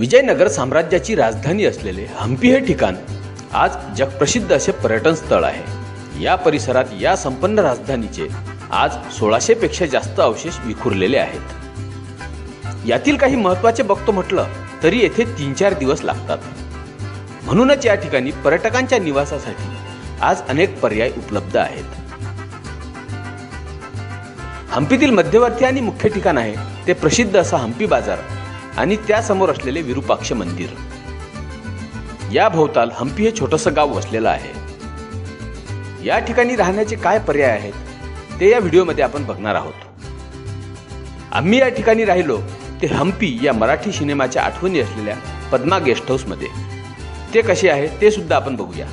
विजयनगर साम्राज्याची राजधानी असलेले हम्पी हे ठिकाण आज जगप्रसिद्ध असे पर्यटन स्थळ आहे. या परिसरात या संपन्न राजधानीचे आज सोळाशे पेक्षा जास्त अवशेष विखुरलेले आहेत. यातील काही महत्त्वाचे बघतो म्हटलं तरी येथे तीन चार दिवस लागतात. म्हणूनच या ठिकाणी पर्यटकांच्या निवासासाठी आज अनेक पर्याय उपलब्ध आहेत. हम्पीतील मध्यवर्ती आणि मुख्य ठिकाण आहे ते प्रसिद्ध असा हम्पी बाजार. आणि त्यासमोर असलेले विरूपाक्ष मंदिर. या भोवताल हम्पी हे छोटंसं गाव वसलेलं आहे. या ठिकाणी राहण्याचे काय पर्याय आहेत ते या व्हिडिओमध्ये आपण बघणार आहोत. आम्ही या ठिकाणी राहिलो ते हम्पी या मराठी सिनेमाच्या आठवणी असलेल्या पद्मा गेस्ट हाऊसमध्ये. ते कसे आहे ते सुद्धा आपण बघूया.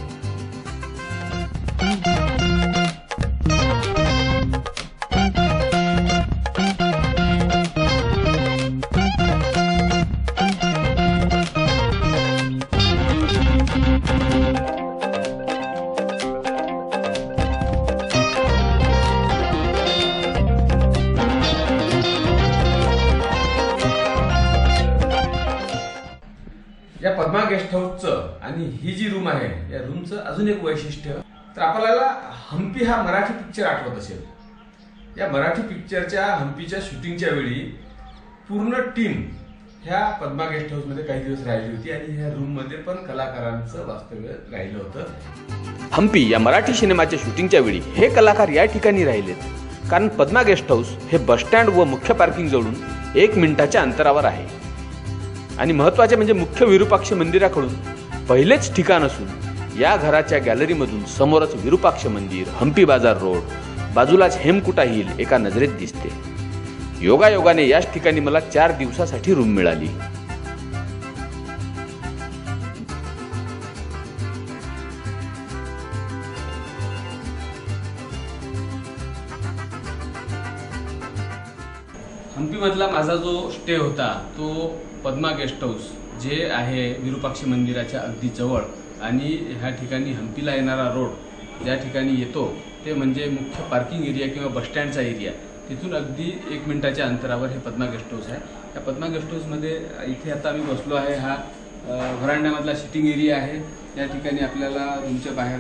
या पद्मा गेस्ट हाऊसचं आणि ही जी रूम आहे या रूमचं अजून एक वैशिष्ट्य तर आपल्याला हम्पी हा मराठी पिक्चर आठवत असेल. या मराठी पिक्चरच्या हम्पीच्या शूटिंगच्या वेळी पूर्ण टीम ह्या पद्मा गेस्ट हाऊसमध्ये काही दिवस राहिली होती आणि ह्या रूममध्ये पण कलाकारांचं वास्तव्य राहिलं होतं. हम्पी या मराठी सिनेमाच्या शूटिंगच्या वेळी हे कलाकार या ठिकाणी राहिलेत. कारण पद्मा गेस्ट हाऊस हे बसस्टँड व मुख्य पार्किंग जवळून एक मिनिटाच्या अंतरावर आहे. आणि महत्त्वाचे म्हणजे मुख्य विरूपाक्ष मंदिराकडून पहिलेच ठिकाण असून या घराच्या गॅलरीमधून समोरच विरूपाक्ष मंदिर हम्पी बाजार रोड बाजूलाच हेमकुटा हिल एका नजरेत दिसते. योगायोगाने याच ठिकाणी मला चार दिवसासाठी रूम मिळाली. हम्पीमधला माझा जो स्टे होता तो पद्मा गेस्ट हाऊस जे आहे विरूपाक्षी मंदिराच्या अगदी जवळ. आणि ह्या ठिकाणी हम्पीला येणारा रोड ज्या ठिकाणी येतो ते म्हणजे मुख्य पार्किंग एरिया किंवा बसस्टँडचा एरिया तिथून अगदी एक मिनिटाच्या अंतरावर हे पद्मा गेस्ट हाऊस आहे. या पद्मा गेस्ट हाऊसमध्ये इथे आता आम्ही बसलो आहे. हा व्हरांड्यामधला सिटिंग एरिया आहे. त्या ठिकाणी आपल्याला रूमच्या बाहेर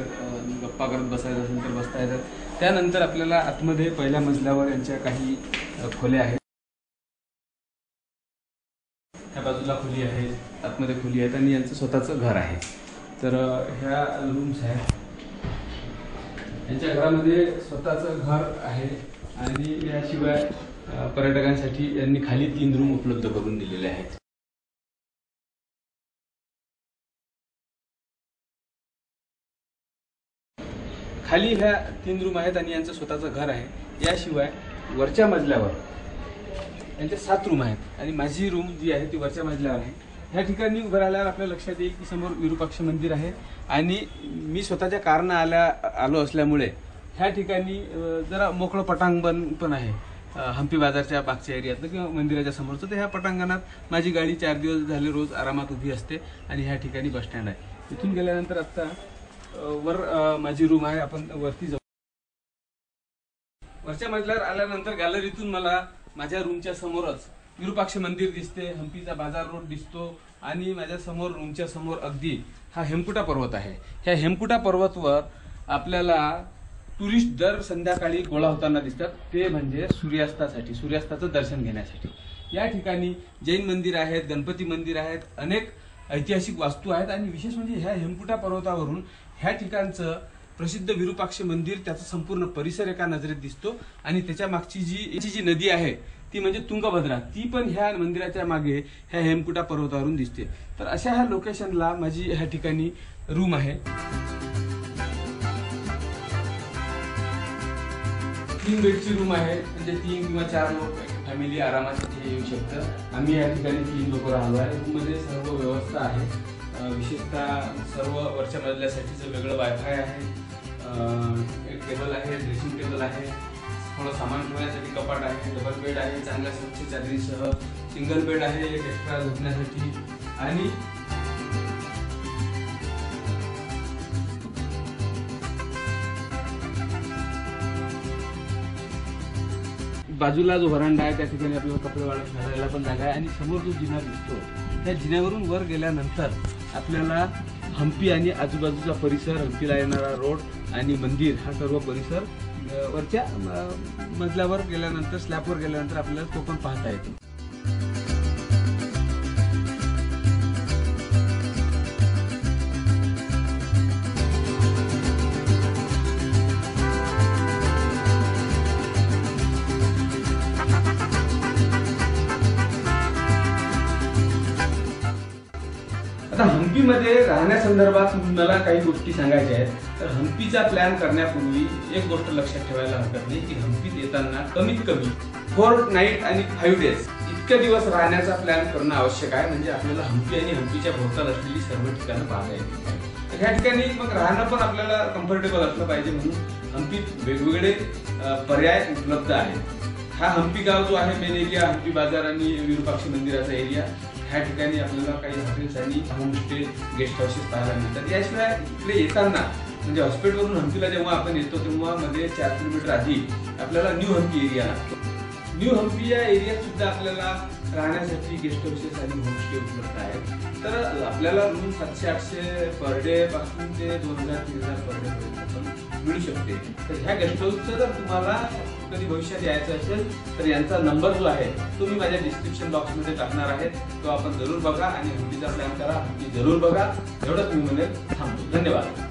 गप्पा करत बसायचं असेल तर बसता येतात. त्यानंतर आपल्याला आतमध्ये पहिल्या मजल्यावर यांच्या काही खोल्या आहेत. बाजूला खोली आहे आतमध्ये खोली आहेत आणि यांचं स्वतःचं घर आहे. तर ह्या रूम्स आहेत. यांच्या घरामध्ये स्वतःचं घर आहे आणि याशिवाय पर्यटकांसाठी यांनी खाली तीन रूम उपलब्ध करून दिलेले आहेत. खाली ह्या तीन रूम आहेत आणि यांचं स्वतःचं घर आहे. याशिवाय वरच्या मजल्यावर यांचे सात रूम आहेत. आणि माझी रूम जी आहे ती वरच्या मजल्यावर आहे. ह्या ठिकाणी उभं राहिल्यावर आपल्या लक्षात येईल की समोर विरूपाक्ष मंदिर आहे. आणि मी स्वतःच्या कारनं आल्या आलो असल्यामुळे ह्या ठिकाणी जरा मोकळं पटांगण पण आहे. हम्पी बाजारच्या मागच्या एरियातलं किंवा मंदिराच्या समोरचं. तर ह्या पटांगणात माझी गाडी चार दिवस झाले रोज आरामात उभी असते आणि ह्या ठिकाणी बसस्टँड आहे. इथून गेल्यानंतर आत्ता वर माझी रूम आहे. आपण वरती जाऊ. वरच्या मजल्यावर आल्यानंतर गॅलरीतून मला माझ्या रूमच्या समोरच विरूपाक्ष मंदिर दिसते हम्पीचा बाजार रोड दिसतो आणि माझ्यासमोर रूमच्या समोर अगदी हा हेमकुटा पर्वत आहे. ह्या हेमकुटा पर्वतवर आपल्याला टुरिस्ट दर संध्याकाळी गोळा होताना दिसतात. ते म्हणजे सूर्यास्तासाठी सूर्यास्ताचं दर्शन घेण्यासाठी. या ठिकाणी जैन मंदिर आहेत गणपती मंदिर आहेत अनेक ऐतिहासिक वास्तू आहेत आणि विशेष म्हणजे ह्या हेमकुटा पर्वतावरून ह्या ठिकाणचं प्रसिद्ध विरूपाक्ष मंदिर त्याचा संपूर्ण परिसर एका नजरेत दिसतो. आणि त्याच्या मागची जी जी नदी आहे ती म्हणजे तुंगभद्रा. ती पण ह्या मंदिराच्या मागे ह्या हेमकुटा पर्वतावरून दिसते. तर अशा ह्या लोकेशनला माझी ह्या ठिकाणी रूम आहे. तीन बेडची रूम आहे. म्हणजे तीन किंवा चार लोक फॅमिली आरामात येऊ शकतं आम्ही या ठिकाणी तीन लोक राहिलो आहे. रूममध्ये सर्व व्यवस्था आहे. विशेषतः सर्व वरच्या मजल्यासाठीचं वेगळं वायफाय आहे. एक टेबल आहे ड्रेसिंग टेबल आहे. थोडं सामान ठेवण्यासाठी कपाट आहे डबल बेड आहे चांगल्या स्वच्छ चादरीसह. सिंगल बेड आहे एक एक्स्ट्रा झोपण्यासाठी. आणि बाजूला जो व्हरांडा आहे त्या ठिकाणी आपल्याला कपडे वाळत घालायला पण जागा आहे. आणि समोर जो जिना दिसतो त्या जिन्यावरून वर गेल्यानंतर आपल्याला हम्पी आणि आजूबाजूचा परिसर हम्पीला येणारा रोड आणि मंदिर हा सर्व परिसर वरच्या मजल्यावर गेल्यानंतर स्लॅबवर गेल्यानंतर आपल्याला तो पण पाहता येतो. हम्पीमध्ये राहण्यासंदर्भात मला काही गोष्टी सांगायच्या आहेत. तर हम्पीचा प्लॅन करण्यापूर्वी एक गोष्ट लक्षात ठेवायला हरकत नाही की हम्पीत येताना कमीत कमी फोर नाईट आणि फाईव्ह डेज इतके दिवस राहण्याचा प्लॅन करणं आवश्यक आहे. म्हणजे आपल्याला हम्पी आणि हम्पीच्या भोवताल असलेली सर्व ठिकाणं पाहता येतील. तर ह्या ठिकाणी मग राहणं पण आपल्याला कम्फर्टेबल असलं पाहिजे म्हणून हम्पीत वेगवेगळे पर्याय उपलब्ध आहेत. हा हम्पी गाव जो आहे मेन एरिया हम्पी बाजार आणि विरुपाक्षी मंदिराचा एरिया ह्या ठिकाणी आपल्याला काही हॉटेल्स आणि होमस्टे गेस्ट हाऊसेस पाहायला मिळतात. याशिवाय इकडे येताना म्हणजे हॉस्पिटलवरून हम्पीला जेव्हा आपण येतो तेव्हा मध्ये चार किलोमीटर आधी आपल्याला न्यू हम्पी एरिया लागतो. न्यू हम्पी या एरियात सुद्धा आपल्याला राहण्यासाठी गेस्ट हाऊसेस आणि होमस्टे उपलब्ध आहेत. तर आपल्याला रूम सातशे आठशे पर डे पासून ते दोन हजार तीन हजार पर डे पर्यंत पण मिळू शकते. तर ह्या गेस्ट हाऊसचं जर तुम्हाला कधी भविष्यात यायचं असेल तर यांचा नंबर जो आहे तो मी माझ्या डिस्क्रिप्शन बॉक्समध्ये टाकणार आहे. तो आपण जरूर बघा आणि हम्पीचा प्लॅन करा. हम्पी जरूर बघा. एवढंच मी म्हणेल. थांबतो. धन्यवाद.